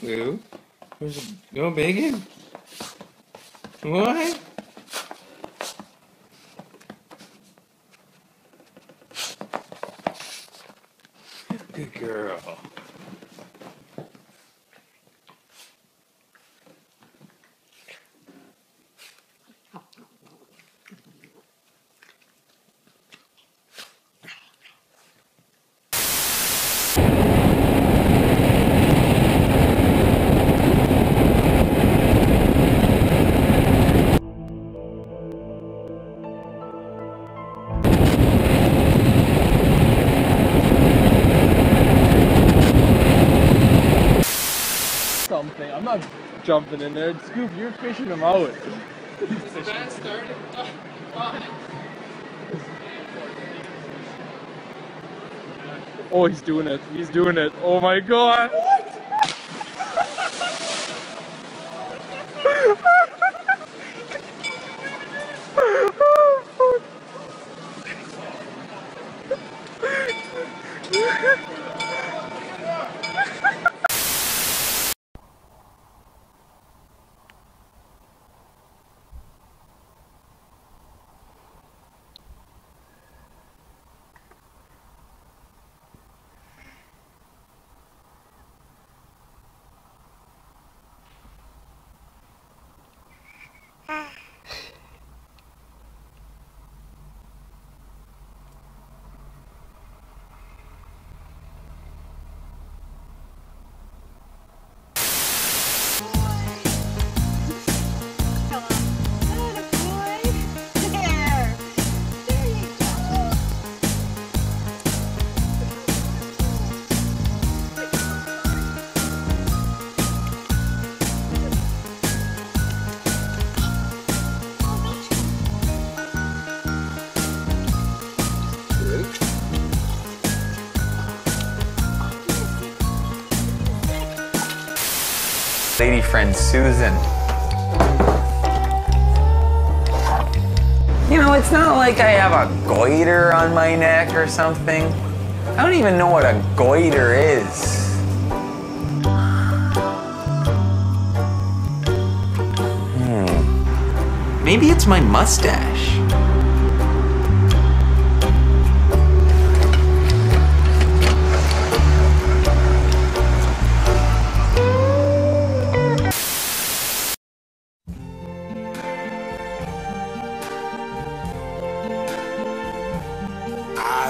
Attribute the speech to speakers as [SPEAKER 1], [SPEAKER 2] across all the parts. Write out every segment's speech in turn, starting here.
[SPEAKER 1] go, Foo. Go, Bacon. What?
[SPEAKER 2] Not jumping in there. Scoop, you're fishing them out. Oh, he's doing it. He's doing it. Oh my god. Ah.
[SPEAKER 3] Lady friend Susan. You know, it's not like I have a goiter on my neck or something. I don't even know what a goiter is. Hmm. Maybe it's my mustache.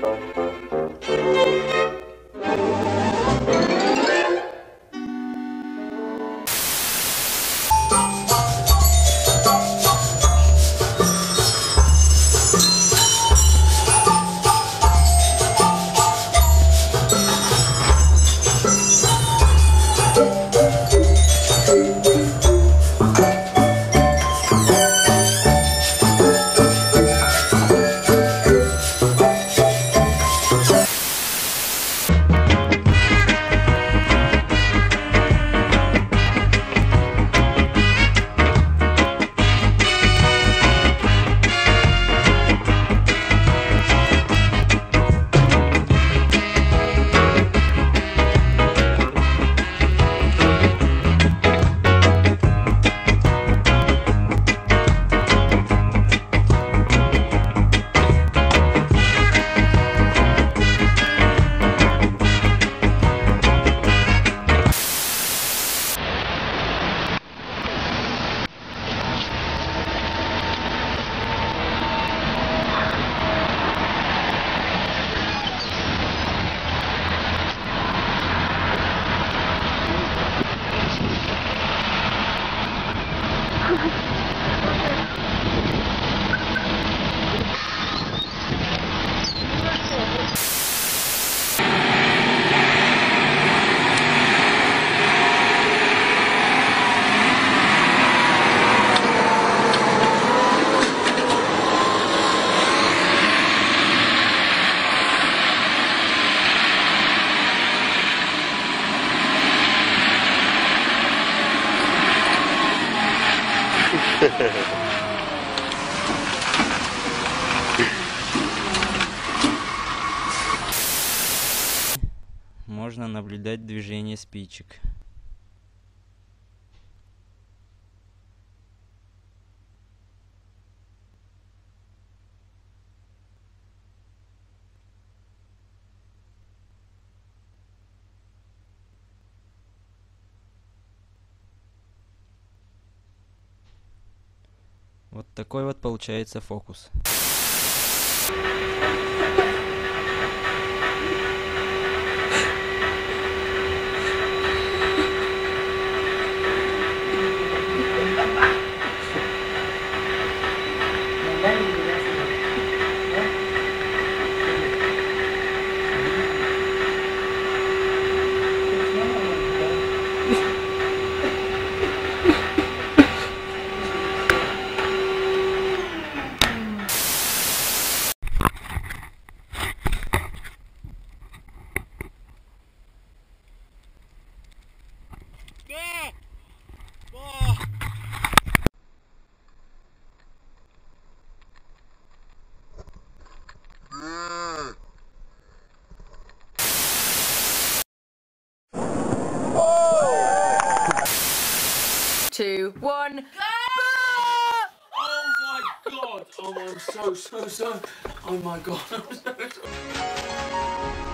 [SPEAKER 4] Música Можно наблюдать движение спичек. Вот такой вот получается фокус.
[SPEAKER 5] I'm so, so, so.
[SPEAKER 6] Oh my god. I'm so, so.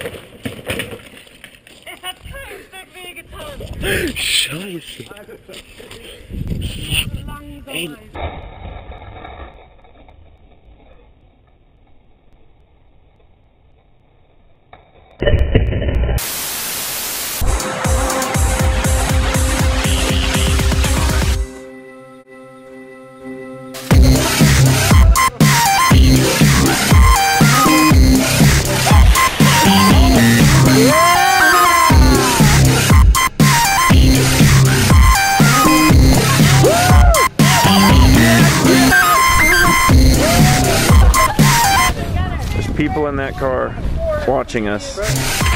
[SPEAKER 6] Falle. Es hat kein Stück wehgetan. Scheiße.
[SPEAKER 7] Fuck. Ey. People in that car watching us.